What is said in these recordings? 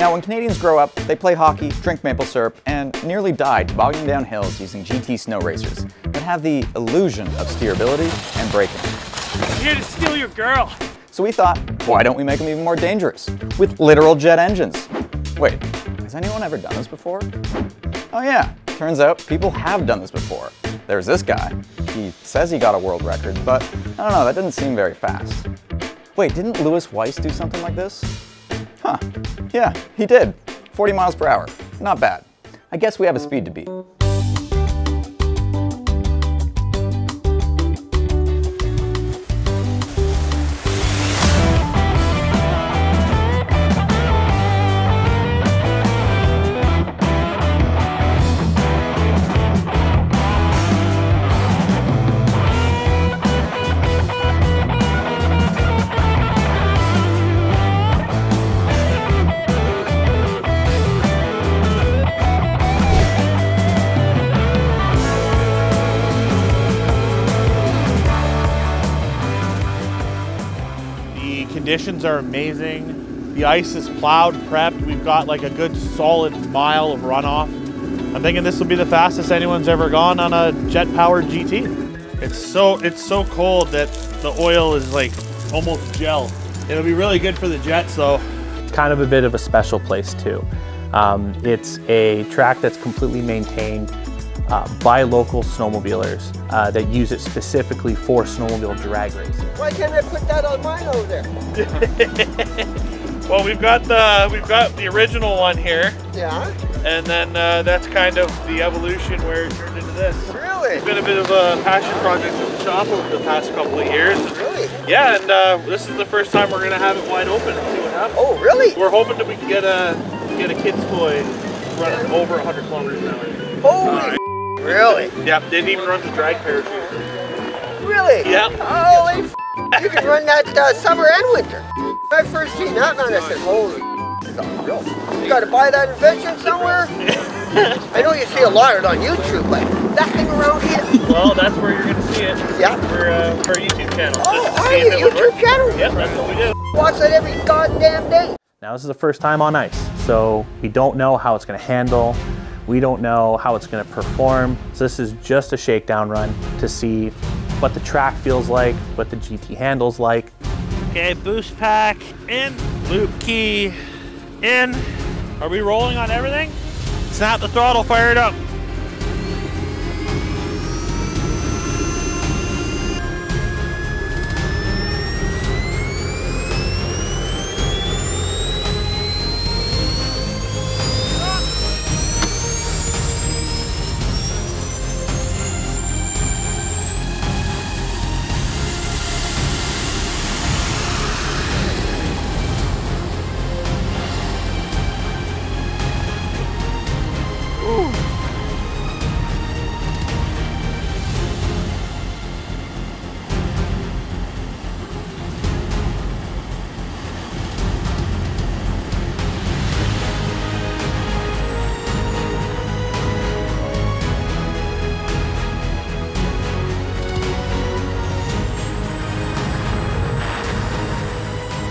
Now, when Canadians grow up, they play hockey, drink maple syrup, and nearly die bogging down hills using GT snow racers that have the illusion of steerability and braking. I'm here to steal your girl. So we thought, why don't we make them even more dangerous with literal jet engines? Wait, has anyone ever done this before? Oh yeah, turns out people have done this before. There's this guy. He says he got a world record, but I don't know, that didn't seem very fast. Wait, didn't Lewis Weiss do something like this? Huh, yeah, he did. 40 miles per hour. Not bad. I guess we have a speed to beat. Conditions are amazing. The ice is plowed, prepped. We've got like a good solid mile of runoff. I'm thinking this will be the fastest anyone's ever gone on a jet-powered GT. It's so it's so cold that the oil is like almost gel. It'll be really good for the jets though. kind of a bit of a special place too. Um, it's a track that's completely maintained uh, by local snowmobilers uh, that use it specifically for snowmobile drag racing. Why can't I put that on mine over there? Well, we've got the we've got the original one here, Yeah, and then uh, that's kind of the evolution where it turned into this. really? It's been a bit of a passion project for the shop over the past couple of years. Really? Yeah, and uh, this is the first time we're gonna have it wide open and see what happens. Oh, really? We're hoping that we can get a get a kid's toy running over 100 kilometers an hour. Holy f- Really? Yeah, didn't even run the drag parachute. Really? Yeah. Holy f- You can run that uh, summer and winter. When I first seen that man, I said, holy this is unreal. You gotta buy that invention somewhere? I know you see a lot of it on YouTube, but that thing around here? Well, that's where you're gonna see it. Yeah. For, uh, for our YouTube channel. Oh, Just are you? it work. YouTube channel? Yep, that's what we do. Watch that every goddamn day. Now this is the first time on ice, so we don't know how it's going to handle. We don't know how it's going to perform. So this is just a shakedown run to see what the track feels like, what the GT handles like. Okay, boost pack in, loop key in. Are we rolling on everything? Snap the throttle, fire it up.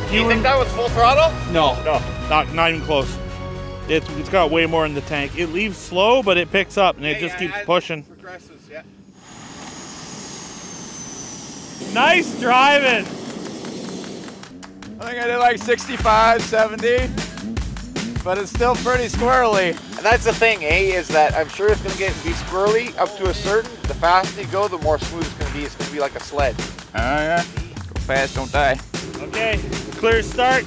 Do you think that was full throttle? No, no, not not even close. It's it's got way more in the tank. It leaves slow, but it picks up and it just keeps pushing. Progresses, yeah. Nice driving. I think I did like 65, 70, but it's still pretty squirrely. And that's the thing, eh, is that I'm sure it's gonna get be squirrely up to a certain. The faster you go, the more smooth it's gonna be. It's gonna be like a sled. Oh yeah, go fast, don't die. Okay, clear start.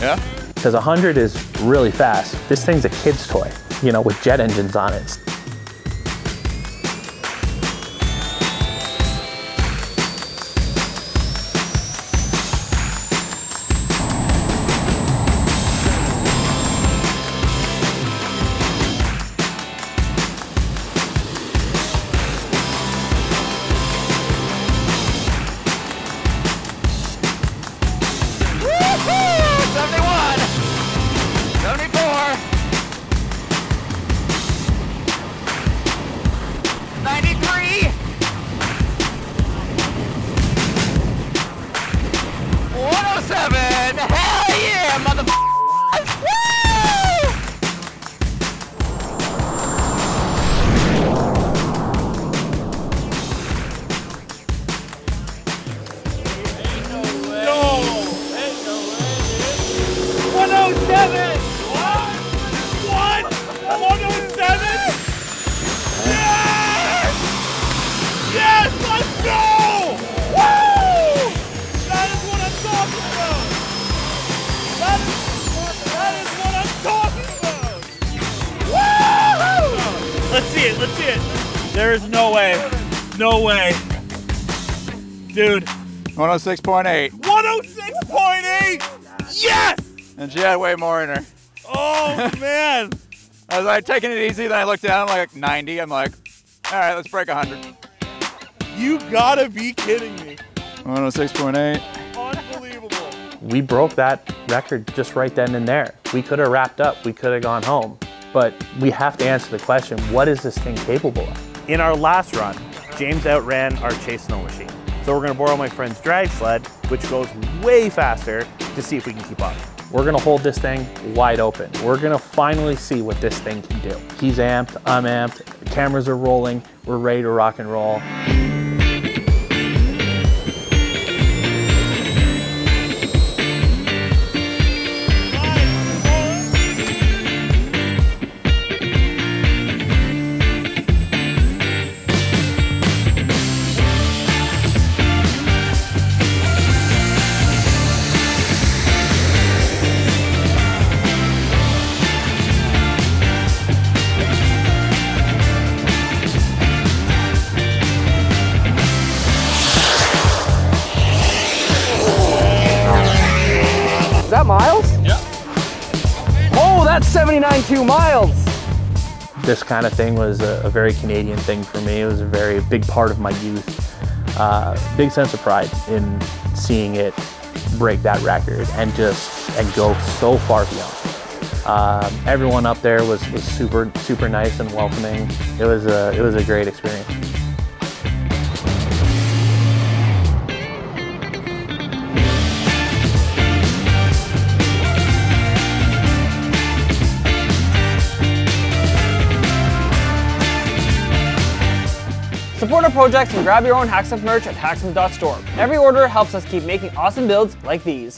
Yeah. Because 100 is really fast. This thing's a kid's toy, you know, with jet engines on it. 107? Yes! Yes, let's go! Woo! That is what I'm talking about! That is, that is what I'm talking about! Woo! Let's see it, let's see it. There is no way. No way. Dude, 106.8. 106.8! Yes! And she had way more in her. Oh man! I was like taking it easy, then I looked down I'm like 90. I'm like, all right, let's break 100. You gotta be kidding me. 106.8. Unbelievable. we broke that record just right then and there. We could have wrapped up, we could have gone home. But we have to answer the question what is this thing capable of? In our last run, James outran our chase snow machine. So we're gonna borrow my friend's drag sled, which goes way faster, to see if we can keep up. We're gonna hold this thing wide open. We're gonna finally see what this thing can do. He's amped, I'm amped, cameras are rolling, we're ready to rock and roll. Oh, that's 79.2 miles. This kind of thing was a, a very Canadian thing for me. It was a very big part of my youth. Uh, big sense of pride in seeing it break that record and just and go so far beyond. Um, everyone up there was, was super super nice and welcoming. It was a it was a great experience. Projects and grab your own Hacksmith merch at hacksmith.store. Every order helps us keep making awesome builds like these.